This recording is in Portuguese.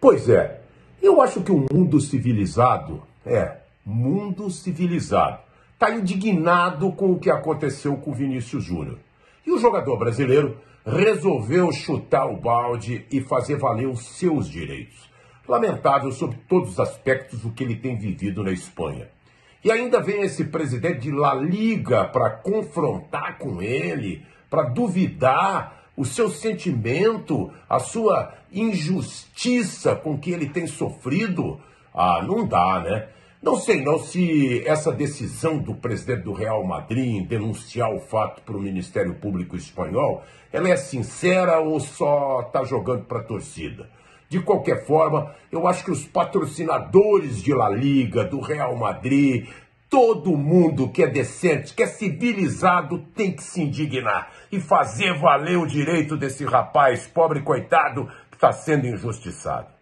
Pois é, eu acho que o mundo civilizado, é, mundo civilizado, está indignado com o que aconteceu com o Vinícius Júnior. E o jogador brasileiro resolveu chutar o balde e fazer valer os seus direitos. Lamentável sob todos os aspectos o que ele tem vivido na Espanha. E ainda vem esse presidente de La Liga para confrontar com ele, para duvidar o seu sentimento, a sua injustiça com que ele tem sofrido. Ah, não dá, né? Não sei não se essa decisão do presidente do Real Madrid em denunciar o fato para o Ministério Público Espanhol, ela é sincera ou só está jogando para a torcida. De qualquer forma, eu acho que os patrocinadores de La Liga, do Real Madrid, todo mundo que é decente, que é civilizado, tem que se indignar e fazer valer o direito desse rapaz, pobre coitado, que está sendo injustiçado.